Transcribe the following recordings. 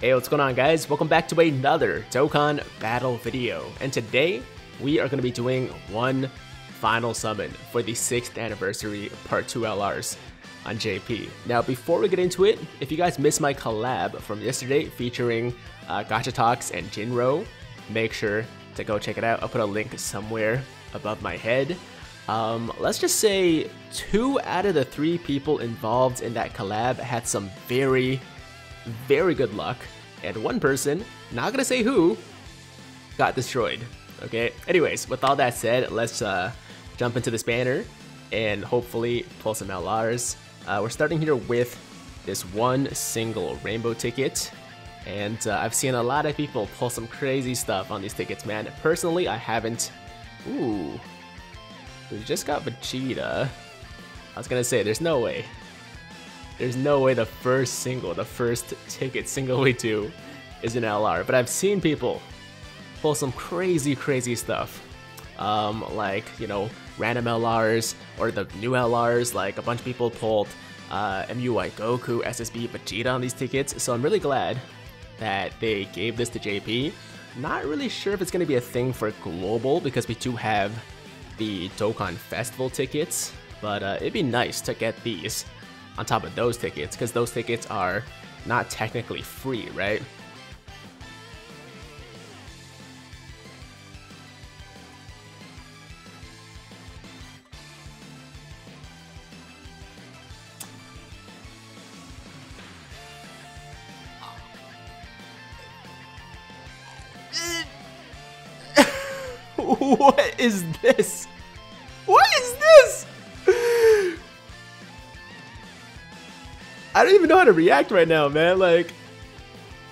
Hey, what's going on guys? Welcome back to another Dokkan Battle video. And today, we are going to be doing one final summon for the 6th anniversary Part 2 LRs on JP. Now, before we get into it, if you guys missed my collab from yesterday featuring uh, Gacha Talks and Jinro, make sure to go check it out. I'll put a link somewhere above my head. Um, let's just say two out of the three people involved in that collab had some very very good luck, and one person, not gonna say who, got destroyed. Okay, anyways, with all that said, let's uh, jump into this banner and hopefully pull some LRs. Uh, we're starting here with this one single rainbow ticket, and uh, I've seen a lot of people pull some crazy stuff on these tickets, man. Personally, I haven't. Ooh, we just got Vegeta. I was gonna say, there's no way. There's no way the first single, the first ticket single we do is an LR. But I've seen people pull some crazy, crazy stuff. Um, like, you know, random LRs or the new LRs. Like, a bunch of people pulled uh, MUI Goku, SSB, Vegeta on these tickets. So I'm really glad that they gave this to JP. Not really sure if it's going to be a thing for global because we do have the Dokkan Festival tickets. But uh, it'd be nice to get these on top of those tickets because those tickets are not technically free, right? what is this? I don't even know how to react right now, man. Like,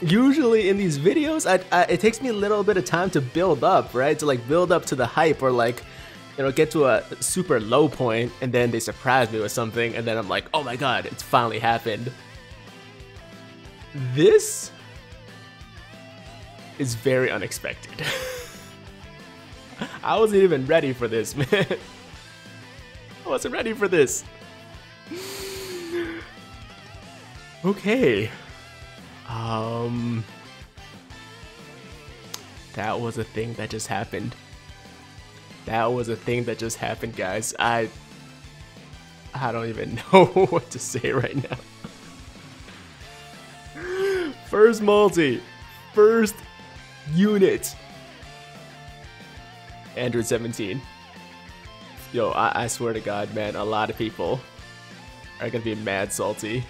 usually in these videos, I, I, it takes me a little bit of time to build up, right? To like build up to the hype or like, you know, get to a super low point and then they surprise me with something and then I'm like, oh my god, it's finally happened. This is very unexpected. I wasn't even ready for this, man. I wasn't ready for this. Okay. Um. That was a thing that just happened. That was a thing that just happened, guys. I. I don't even know what to say right now. First multi. First unit. Android 17. Yo, I, I swear to God, man, a lot of people are gonna be mad salty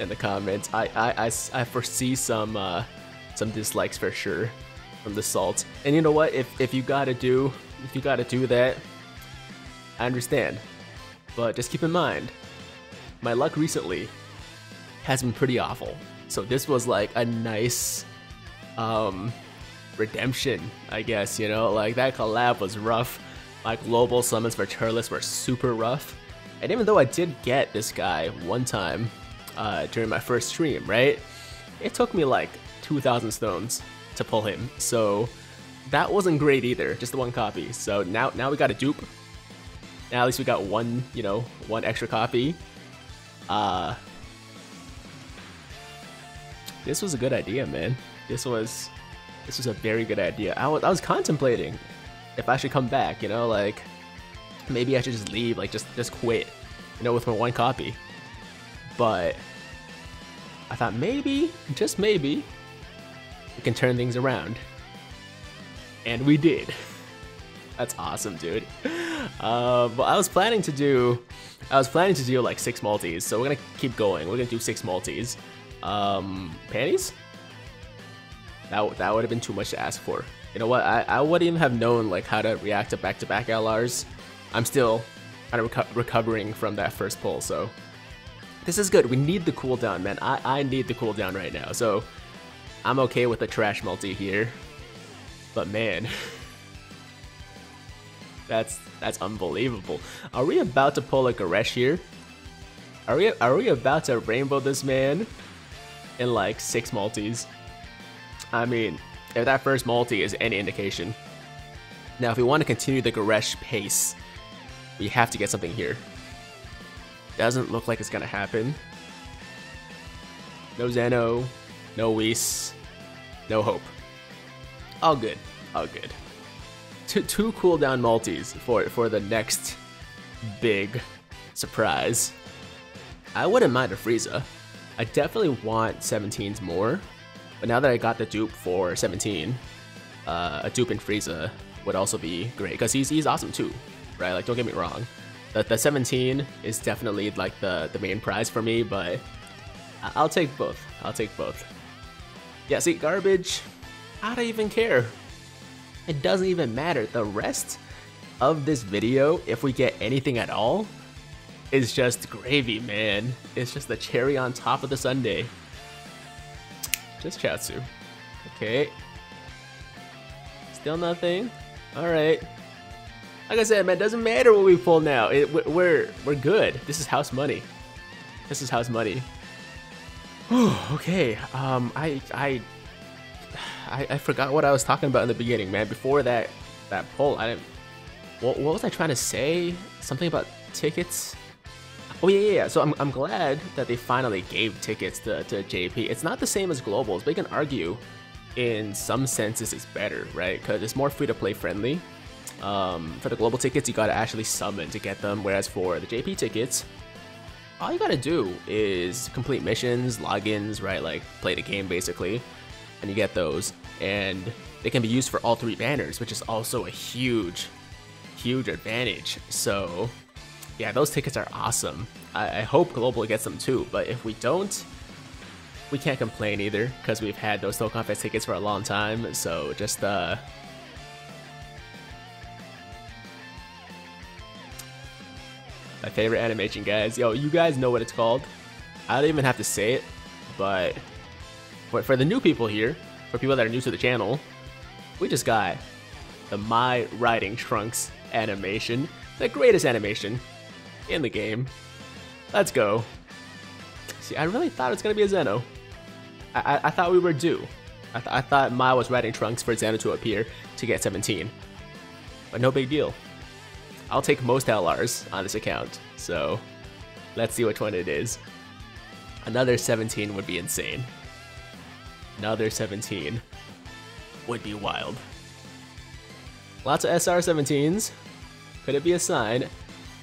in the comments. I I, I, I foresee some uh, some dislikes for sure from the salt. And you know what? If if you gotta do if you gotta do that, I understand. But just keep in mind, my luck recently has been pretty awful. So this was like a nice um, redemption, I guess. You know, like that collab was rough. My global summons for Turles were super rough. And even though I did get this guy one time uh, during my first stream, right? It took me like 2,000 stones to pull him, so that wasn't great either, just the one copy. So now, now we got a dupe. Now at least we got one, you know, one extra copy. Uh, this was a good idea, man. This was, this was a very good idea. I was, I was contemplating if I should come back, you know, like maybe I should just leave, like just, just quit, you know, with my one copy but I thought maybe, just maybe, we can turn things around. And we did. That's awesome, dude. Uh, but I was planning to do, I was planning to do like six multis, so we're gonna keep going. We're gonna do six multis. Um, panties? That, that would have been too much to ask for. You know what, I, I wouldn't even have known like how to react to back-to-back -back LRs. I'm still kind of reco recovering from that first pull, so this is good. We need the cooldown, man. I, I need the cooldown right now. So I'm okay with the trash multi here. But man, that's that's unbelievable. Are we about to pull a Goresh here? Are we are we about to rainbow this man in like six multis? I mean, if that first multi is any indication. Now, if we want to continue the Goresh pace, we have to get something here. Doesn't look like it's gonna happen. No Zeno. no Whis, no hope. All good, all good. Two, two cooldown multis for, for the next big surprise. I wouldn't mind a Frieza. I definitely want 17s more, but now that I got the dupe for 17, uh, a dupe in Frieza would also be great because he's he's awesome too, right? Like don't get me wrong, the the 17 is definitely like the the main prize for me, but I'll take both. I'll take both. Yeah, see, garbage. I don't even care. It doesn't even matter. The rest of this video, if we get anything at all, is just gravy, man. It's just the cherry on top of the sundae. Just Chaozu. Okay. Still nothing. All right. Like I said, man, doesn't matter what we pull now. It, we're we're good. This is house money. This is house money. okay. Um, I I I, I forgot what I was talking about in the beginning, man. Before that that poll, I didn't. What, what was I trying to say? Something about tickets? Oh yeah, yeah, yeah. So I'm, I'm glad that they finally gave tickets to, to JP. It's not the same as globals, but you can argue in some senses it's better, right? Because it's more free to play friendly. Um, for the global tickets, you gotta actually summon to get them, whereas for the JP tickets, all you gotta do is complete missions, logins, right? Like play the game basically and you get those. And they can be used for all three banners, which is also a huge, huge advantage. So yeah, those tickets are awesome. I, I hope Global gets them too, but if we don't, we can't complain either, because we've had those Dokkan Fest tickets for a long time, so just, uh... My favorite animation, guys. Yo, you guys know what it's called. I don't even have to say it, but but for the new people here, for people that are new to the channel, we just got the Mai Riding Trunks animation, the greatest animation in the game. Let's go. See, I really thought it was gonna be a Zeno. I, I, I thought we were due. I, th I thought Mai was riding Trunks for Zeno to appear to get 17. But no big deal. I'll take most LRs on this account, so let's see which one it is. Another 17 would be insane. Another 17 would be wild. Lots of SR-17s. Could it be a sign?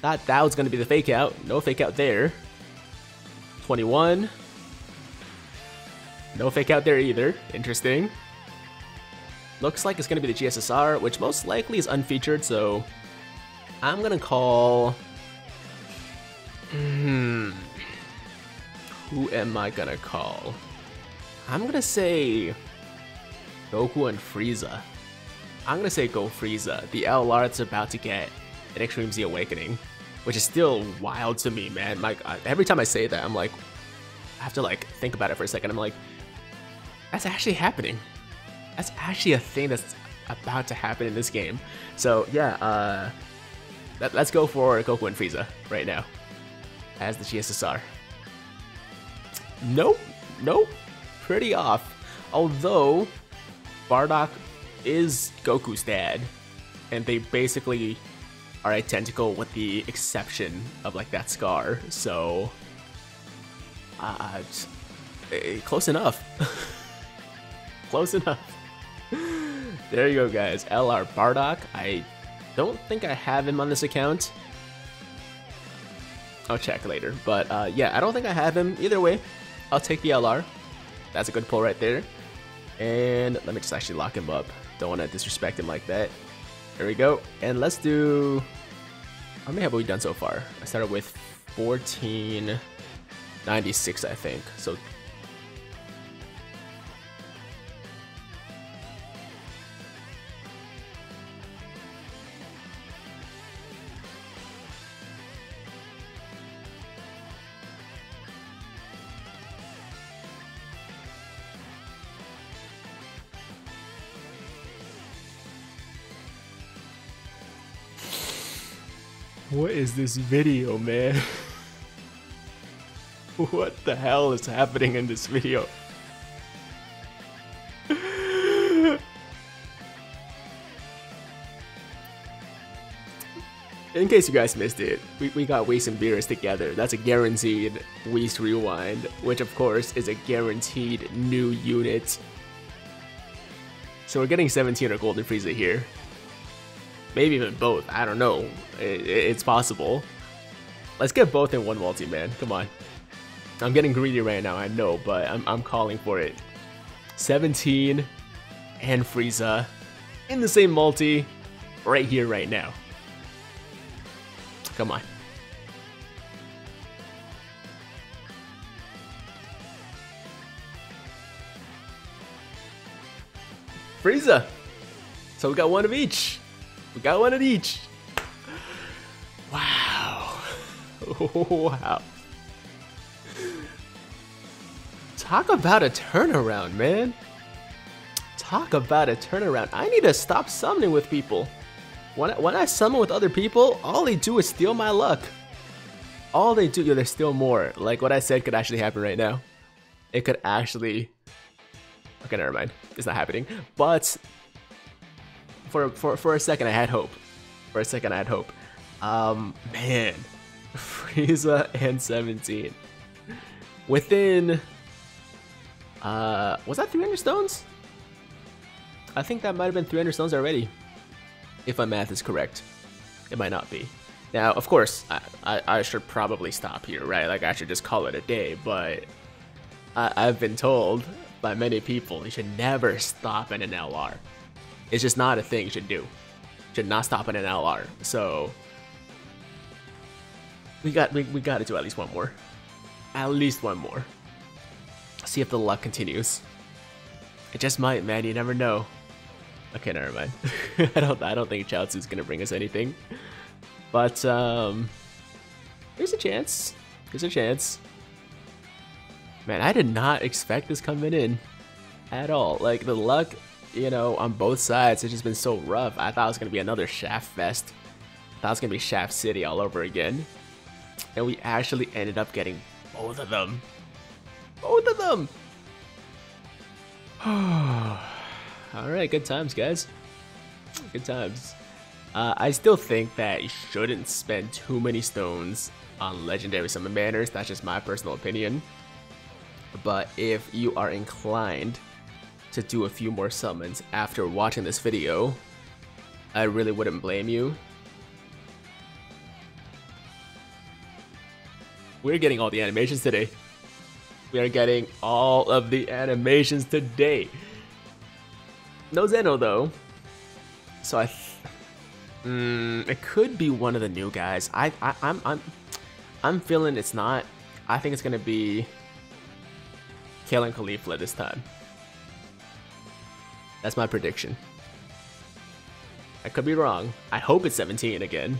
Thought that was going to be the fake out. No fake out there. 21. No fake out there either. Interesting. Looks like it's going to be the GSSR, which most likely is unfeatured, so I'm to call... Hmm. Who am I to call? I'm gonna say Goku and Frieza. I'm gonna say Go Frieza. The LR that's about to get an Extreme Z Awakening, which is still wild to me, man. Like every time I say that, I'm like, I have to like think about it for a second. I'm like, that's actually happening. That's actually a thing that's about to happen in this game. So yeah, uh, let, us go for Goku and Frieza right now as the GSSR. Nope, nope pretty off. Although, Bardock is Goku's dad, and they basically are identical with the exception of like that scar. So, uh, just, uh, close enough. close enough. there you go, guys. LR Bardock. I don't think I have him on this account. I'll check later. But uh, yeah, I don't think I have him. Either way, I'll take the LR. That's a good pull right there. And let me just actually lock him up. Don't want to disrespect him like that. There we go. And let's do... How many have we done so far? I started with 1496, I think. So What is this video, man? what the hell is happening in this video? in case you guys missed it, we, we got Whis and Beerus together. That's a guaranteed Whis Rewind, which of course is a guaranteed new unit. So we're getting 17 or Golden Frieza here. Maybe even both, I don't know. It, it's possible. Let's get both in one multi, man. Come on. I'm getting greedy right now, I know, but I'm, I'm calling for it. 17 and Frieza in the same multi right here, right now. Come on. Frieza! So we got one of each. We got one at each. Wow. wow. Talk about a turnaround, man. Talk about a turnaround. I need to stop summoning with people. When I, when I summon with other people, all they do is steal my luck. All they do, yeah, there's still more. Like what I said could actually happen right now. It could actually. Okay, never mind. It's not happening. But for for for a second, I had hope. For a second, I had hope. Um, man, Frieza and 17 within. Uh, was that 300 stones? I think that might have been 300 stones already if my math is correct. It might not be. Now, of course, I, I, I should probably stop here, right? Like, I should just call it a day, but I, I've been told by many people you should never stop in an LR. It's just not a thing you should do. Should not stop in an LR. So, we got we, we got to do at least one more. At least one more. See if the luck continues. It just might, man. You never know. Okay, never mind. I don't I don't think Chaozu's gonna bring us anything. But um there's a chance. There's a chance. Man, I did not expect this coming in at all. Like the luck, you know, on both sides It's just been so rough. I thought it was gonna be another Shaft Fest. I thought it was gonna be Shaft City all over again. And we actually ended up getting both of them. Both of them! Alright, good times, guys. Good times. Uh, I still think that you shouldn't spend too many stones on legendary summon banners. That's just my personal opinion. But if you are inclined to do a few more summons after watching this video, I really wouldn't blame you. We're getting all the animations today. We are getting all of the animations today. No Zeno though. So I, mm, it could be one of the new guys. I, I, I'm, I'm, I'm feeling it's not. I think it's gonna be Kale and Caulifla this time. That's my prediction. I could be wrong. I hope it's 17 again.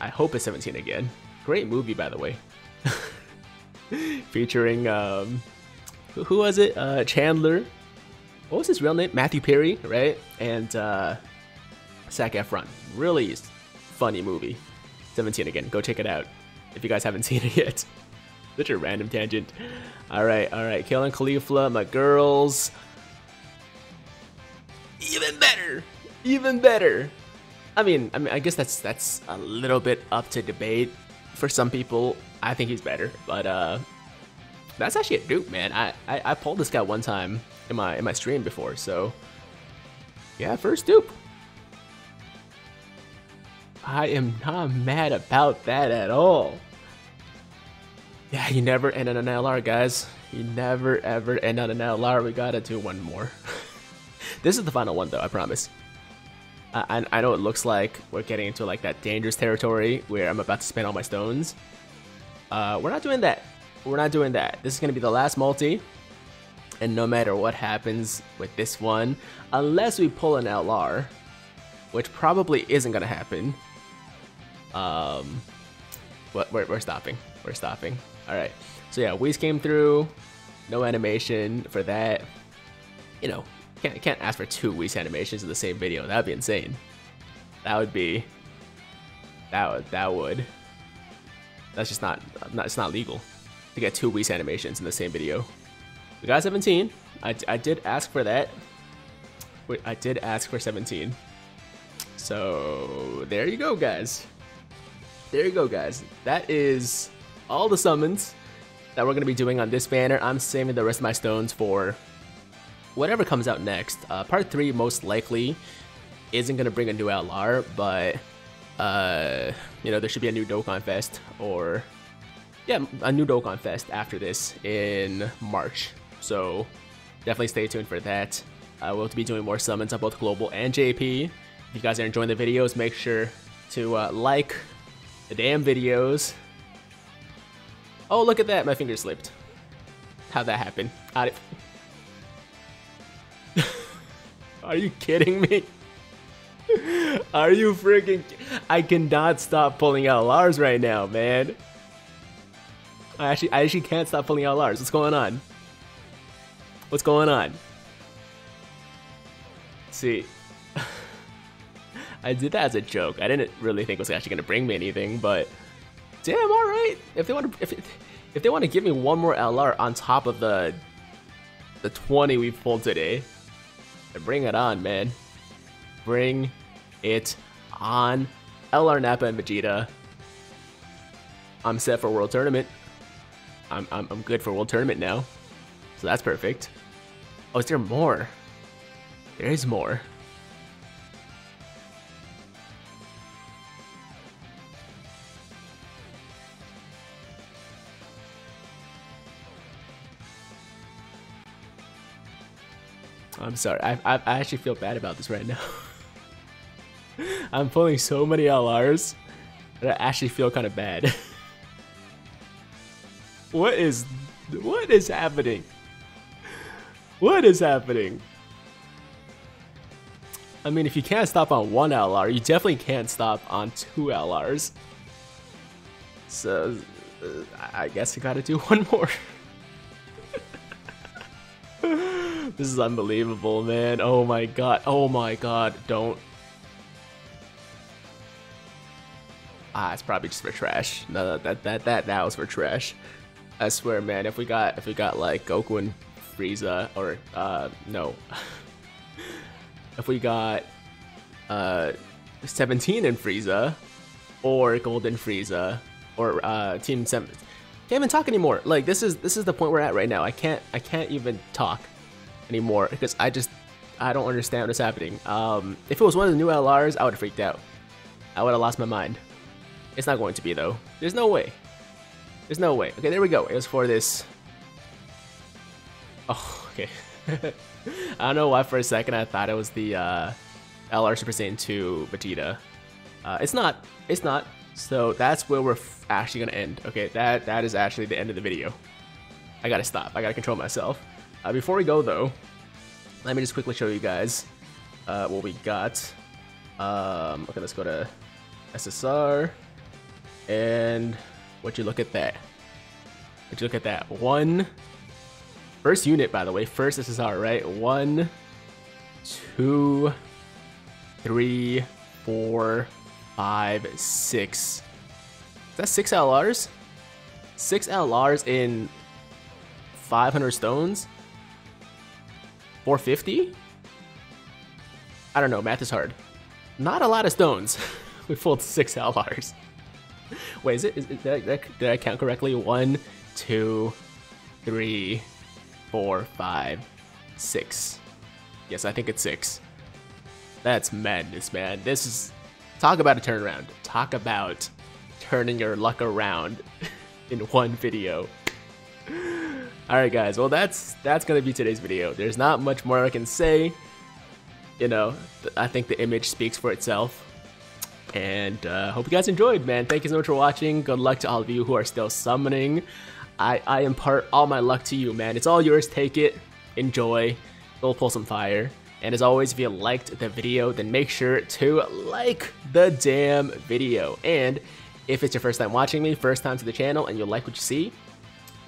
I hope it's 17 again. Great movie, by the way. Featuring, um, who, who was it? Uh, Chandler what was his real name? Matthew Perry, right? And uh, Zac Efron. Really funny movie. 17 again. Go check it out if you guys haven't seen it yet. Such a random tangent. All right, all right. Kale and Caulifla, my girls. Even better. Even better. I mean, I mean, I guess that's that's a little bit up to debate for some people. I think he's better, but uh, that's actually a dupe, man. I, I I pulled this guy one time in my in my stream before, so yeah, first dupe. I am not mad about that at all. Yeah, you never end on an LR, guys. You never ever end on an LR. We gotta do one more. this is the final one, though. I promise. I, I know it looks like we're getting into like that dangerous territory where I'm about to spend all my stones. Uh, we're not doing that. We're not doing that. This is gonna be the last multi. And no matter what happens with this one, unless we pull an LR, which probably isn't gonna happen, um, we're, we're stopping. We're stopping. All right. So yeah, Whis came through. No animation for that. You know, can't can't ask for two Whis animations in the same video. That'd be insane. That would be. That would that would. That's just not, not it's not legal to get two Whis animations in the same video. We got 17. I, I did ask for that. Wait, I did ask for 17. So there you go, guys. There you go, guys. That is all the summons that we're going to be doing on this banner. I'm saving the rest of my stones for whatever comes out next. Uh, part 3 most likely isn't going to bring a new LR, but uh, you know, there should be a new Dokkan Fest or yeah, a new Dokkan Fest after this in March. So definitely stay tuned for that. Uh, we'll be doing more summons on both Global and JP. If you guys are enjoying the videos, make sure to uh, like the damn videos. Oh, look at that, my finger slipped. How'd that happen? How'd. Are you kidding me? Are you freaking... I cannot stop pulling out LRs right now, man. I actually, I actually can't stop pulling out LRs. What's going on? What's going on? see. I did that as a joke. I didn't really think it was actually going to bring me anything, but damn, all right. If they want to, if if they want to give me one more LR on top of the the 20 we pulled today, bring it on, man. Bring it on. LR Nappa and Vegeta. I'm set for World Tournament. I'm, I'm, I'm good for World Tournament now. So that's perfect. Oh, is there more? There is more. I'm sorry. I, I, I actually feel bad about this right now. I'm pulling so many LRs that I actually feel kind of bad. what is what is happening? What is happening? I mean, if you can't stop on one LR, you definitely can't stop on two LRs. So, uh, I guess I gotta do one more. This is unbelievable, man. Oh my god. Oh my god. Don't. Ah, it's probably just for trash. No, that that that that was for trash. I swear, man. If we got if we got like Goku and Frieza, or uh, no. if we got uh, 17 in Frieza, or Golden Frieza, or uh, Team 7. Can't even talk anymore. Like this is this is the point we're at right now. I can't I can't even talk anymore because I just I don't understand what's happening. Um, if it was one of the new LRs, I would have freaked out. I would have lost my mind. It's not going to be though. There's no way. There's no way. Okay, there we go. It was for this. Oh, okay. I don't know why for a second I thought it was the uh, LR Super Saiyan 2 Vegeta. Uh, it's not. It's not. So that's where we're actually gonna end. Okay, that that is actually the end of the video. I gotta stop. I gotta control myself. Uh, before we go though, let me just quickly show you guys uh, what we got. Um, okay, let's go to SSR, and what you look at that? Would you look at that? One First unit, by the way. First SSR, right? One, two, three, four, five, six. Is that six LRs? Six LRs in 500 stones? 450? I don't know, math is hard. Not a lot of stones. we pulled six LRs. Wait, is it? Is, did, I, did I count correctly? One, two, three, four, five, six. Yes, I think it's six. That's madness, man. This is talk about a turnaround. Talk about turning your luck around in one video. Alright guys, well that's that's gonna be today's video. There's not much more I can say. You know, I think the image speaks for itself. And uh, hope you guys enjoyed, man. Thank you so much for watching. Good luck to all of you who are still summoning. I, I impart all my luck to you, man. It's all yours. Take it. Enjoy. we'll pull some fire. And as always, if you liked the video, then make sure to like the damn video. And if it's your first time watching me, first time to the channel, and you like what you see,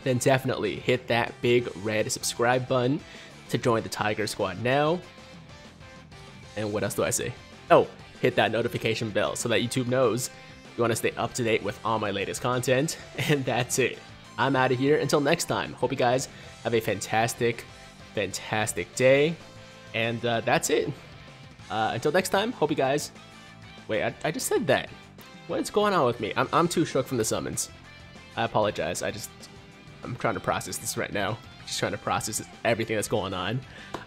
then definitely hit that big red subscribe button to join the Tiger Squad now. And what else do I say? Oh, hit that notification bell so that YouTube knows you want to stay up to date with all my latest content. And that's it. I'm out of here. Until next time, hope you guys have a fantastic, fantastic day. And uh, that's it. Uh, until next time, hope you guys Wait, I, I just said that. What is going on with me? I'm, I'm too shook from the summons. I apologize. I just, I'm trying to process this right now. Just trying to process everything that's going on.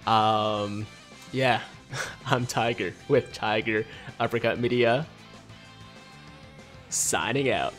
Um, yeah, I'm Tiger with Tiger Uppercut Media. Signing out.